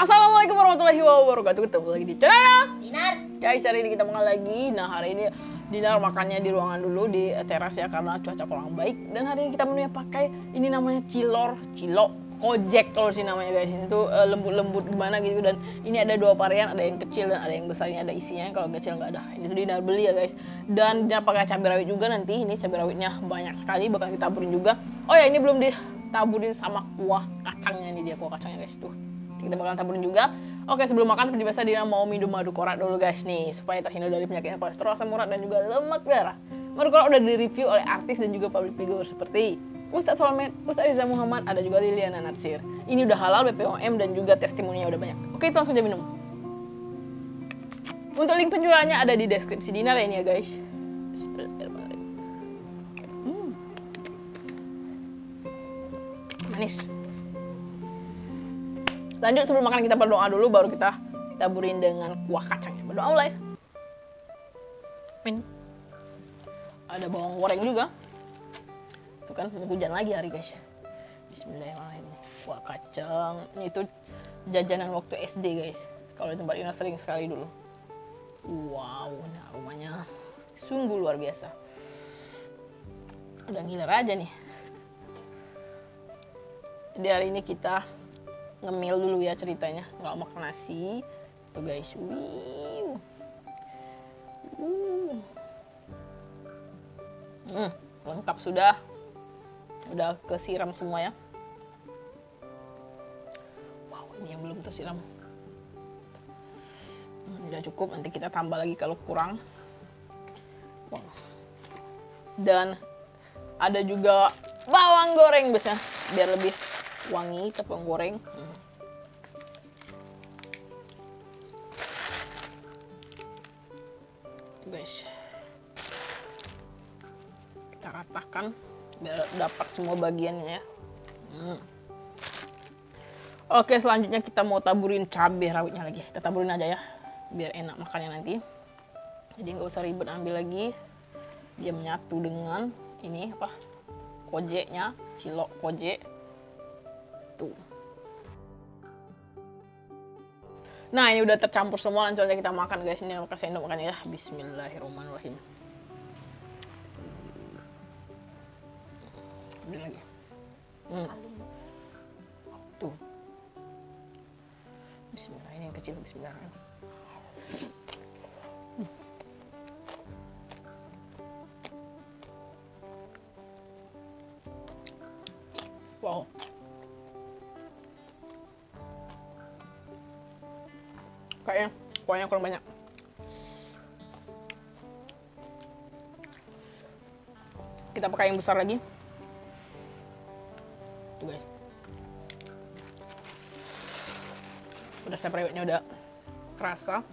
Assalamualaikum warahmatullahi wabarakatuh. Ketemu lagi di channel Dinar. Guys, hari ini kita makan lagi. Nah, hari ini Dinar makannya di ruangan dulu di teras ya karena cuaca kurang baik. Dan hari ini kita menunya pakai ini namanya cilor, cilok, kojek kalau sih namanya guys. Ini tuh eh, lembut-lembut gimana gitu dan ini ada dua varian, ada yang kecil dan ada yang besar. Ini ada isinya, kalau kecil nggak ada. Ini tuh Dinar beli ya guys. Dan Dinar pakai cabai rawit juga nanti. Ini cabai rawitnya banyak sekali, bakal kita taburin juga. Oh ya, ini belum ditaburin sama kuah kacangnya nih dia kuah kacangnya guys tuh kita bakalan taburin juga. Oke, sebelum makan seperti biasa Dina mau minum madu korak dulu guys nih supaya terhindar dari penyakit kolesterol, asam urat dan juga lemak darah. Madu korak udah direview oleh artis dan juga public figure seperti Ustadz Solmed, Ustadz Riza Muhammad, ada juga Liliana Natsir. Ini udah halal BPOM dan juga testimoninya udah banyak. Oke, itu langsung aja minum. Untuk link penjualannya ada di deskripsi Dinar ya ini ya guys. Bismillahirrahmanirrahim. Hmm. Manis. Lanjut sebelum makan kita berdoa dulu baru kita taburin dengan kuah kacangnya. Berdoa mulai. Min. Ada bawang goreng juga. Itu kan hujan lagi hari guys. Bismillahirrahmanirrahim. Kuah kacang. Itu jajanan waktu SD guys. Kalau di tempat ini sering sekali dulu. Wow, nah rumahnya sungguh luar biasa. Udah ngiler aja nih. Jadi hari ini kita ngemil dulu ya ceritanya. Nggak makan nasi tuh guys. Wiu. Uh. Hmm, lengkap sudah. Udah kesiram semua ya. Wow ini yang belum tersiram. Hmm, udah cukup. Nanti kita tambah lagi kalau kurang. Wow. dan ada juga bawang goreng biasanya. Biar lebih wangi tepung goreng. Hmm. Guys. Kita ratakan biar dapat semua bagiannya. Ya hmm. oke selanjutnya kita mau taburin cabai rawitnya lagi. Kita taburin aja ya biar enak makannya nanti. Jadi nggak usah ribet ambil lagi. Dia menyatu dengan ini apa? Kojeknya cilok kojek tuh. Nah ini udah tercampur semua langsung aja kita makan guys ini pakai sendok makan ya Bismillahirrahmanirrahim. Ini lagi. Hmm. Tuh. Bismillah ini yang kecil Bismillah. Kuahnya kurang banyak. Kita pakai yang besar lagi. Tuh guys. Udah seprewetnya udah kerasa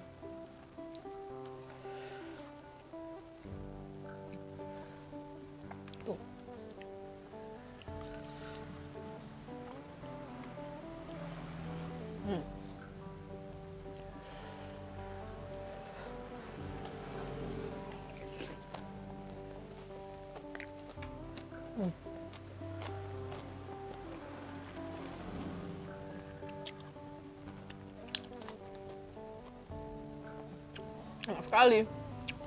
sekali.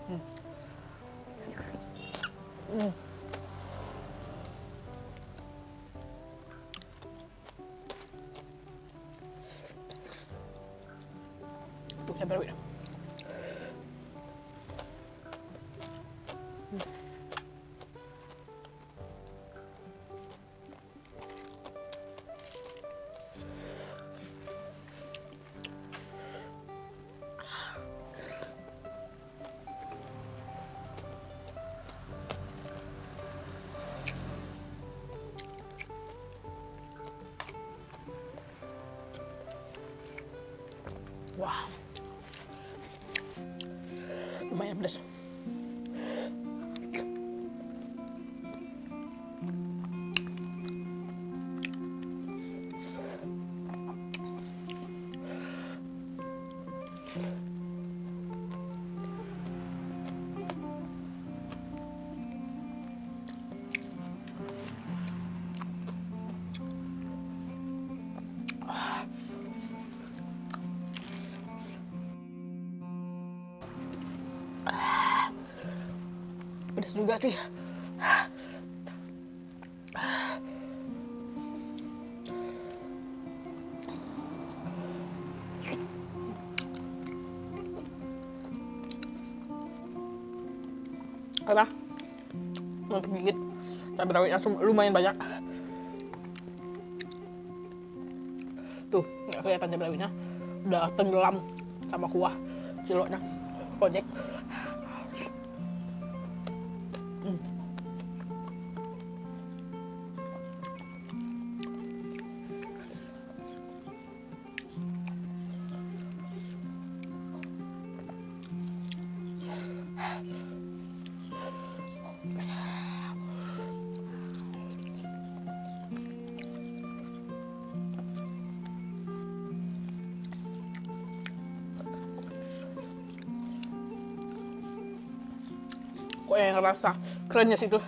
Hmm. Hmm. Lumayan pedas. Pedas juga cuy karena untuk gigit. Cabai rawitnya lumayan banyak. Tuh nggak kelihatan cabai rawitnya. Udah tenggelam sama kuah ciloknya. Ojek kok yang ngerasa krenyes itu.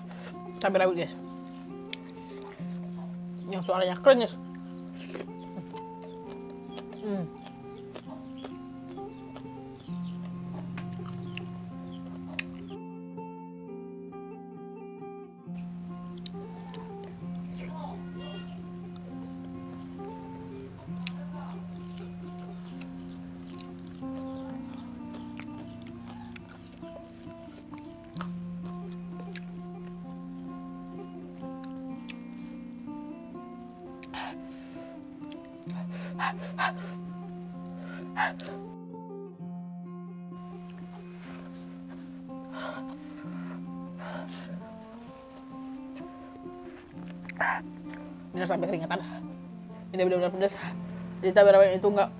Cabai rawit guys. Yang suaranya krenyes ini sampai keringetan. Ini benar-benar pedas. Jadi cabai rawit itu nggak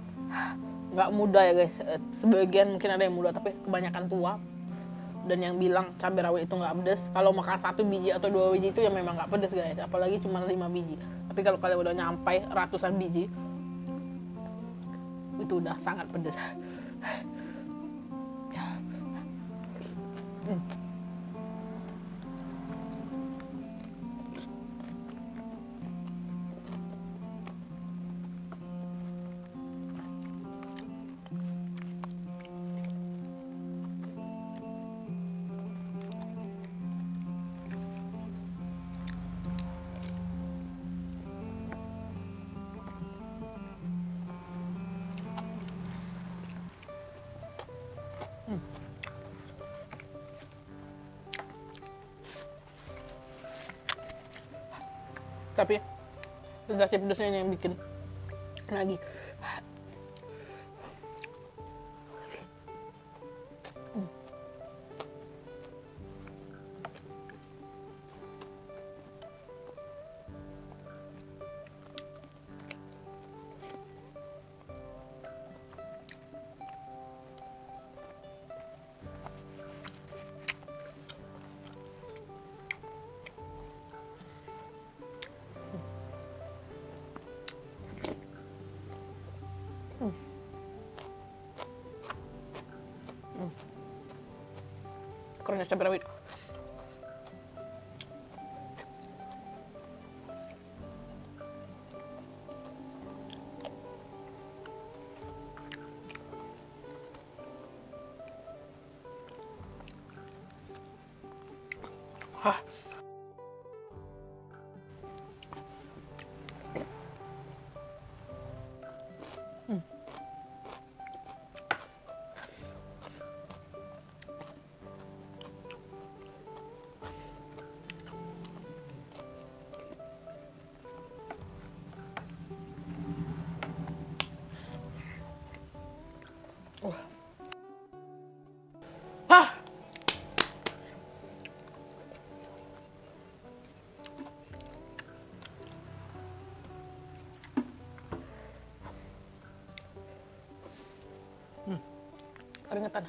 nggak mudah ya guys. Eh, sebagian mungkin ada yang mudah tapi kebanyakan tua dan yang bilang cabai rawit itu nggak pedas kalau makan satu biji atau dua biji itu ya memang nggak pedas guys. Apalagi cuma lima biji. Tapi kalau kalian udah nyampai ratusan biji itu udah sangat pedas Hmm. Tapi sensasi pedasnya yang bikin lagi kurangnya cabai rawit Hah. Hmm. Keringetan.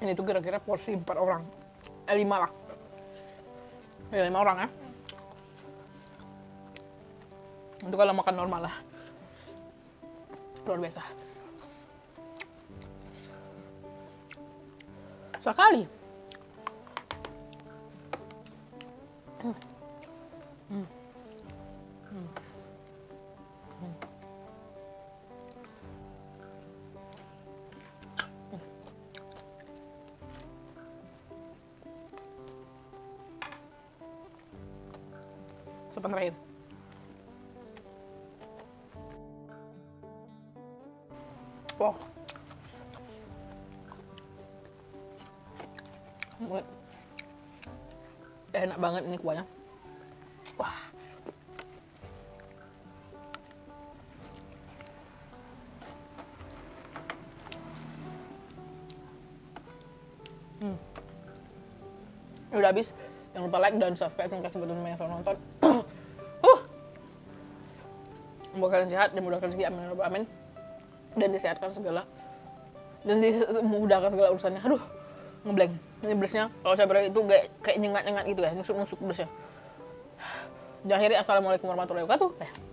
Ini tuh kira-kira porsi empat orang. Eh, lima lah. Ya, lima orang ya. Itu kalau makan normal lah. Luar biasa. sekali. Hmm. Sopan Banget. Enak banget ini kuahnya. Wah. Hmm. Udah habis. Jangan lupa like dan subscribe dan kasih button yang selalu nonton. uh. Semoga kalian sehat dan mudahkan rezeki amin ya amin dan disehatkan segala. Dan dimudahkan segala urusannya. Aduh ngeblank. Ini blesnya kalau saya berani itu kayak kayak nyengat nyengat gitu ya nusuk nusuk blesnya dan akhirnya assalamualaikum warahmatullahi wabarakatuh